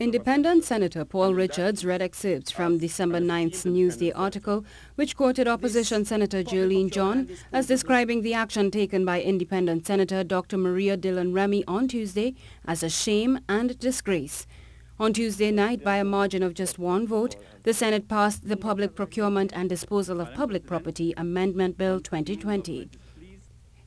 Independent Senator Paul Richards read excerpts from December 9th's Newsday article, which quoted opposition Senator Jearlean John as describing the action taken by Independent Senator Dr. Maria Dillon Remy on Tuesday as a shame and disgrace. On Tuesday night, by a margin of just one vote, the Senate passed the Public Procurement and Disposal of Public Property Amendment Bill 2020.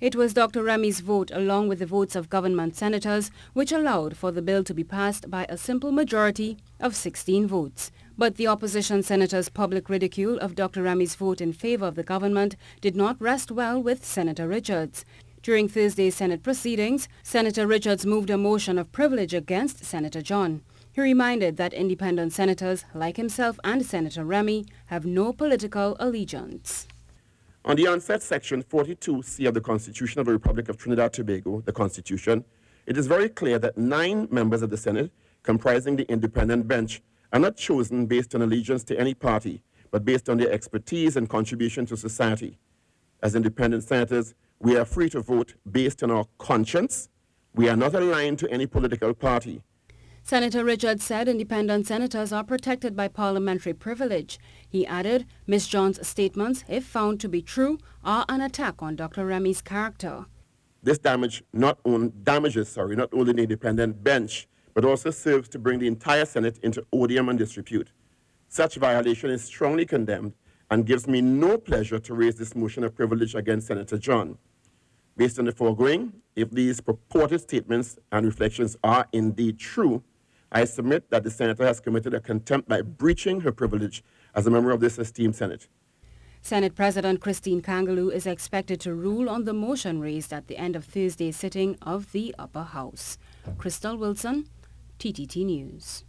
It was Dr. Remy's vote along with the votes of government senators which allowed for the bill to be passed by a simple majority of 16 votes. But the opposition senators' public ridicule of Dr. Remy's vote in favor of the government did not rest well with Senator Richards. During Thursday's Senate proceedings, Senator Richards moved a motion of privilege against Senator John. He reminded that independent senators, like himself and Senator Remy, have no political allegiance. On the onset, Section 42C of the Constitution of the Republic of Trinidad and Tobago, the Constitution, it is very clear that nine members of the Senate, comprising the independent bench, are not chosen based on allegiance to any party, but based on their expertise and contribution to society. As independent senators, we are free to vote based on our conscience. We are not aligned to any political party. Senator Richards said independent senators are protected by parliamentary privilege. He added, Ms. John's statements, if found to be true, are an attack on Dr. Remy's character. This damage not on, damages sorry, not only the independent bench, but also serves to bring the entire Senate into odium and disrepute. Such violation is strongly condemned and gives me no pleasure to raise this motion of privilege against Senator John. Based on the foregoing, if these purported statements and reflections are indeed true, I submit that the senator has committed a contempt by breaching her privilege as a member of this esteemed Senate. Senate President Christine Kangaloo is expected to rule on the motion raised at the end of Thursday's sitting of the upper house. Khrystal Wilson, TTT News.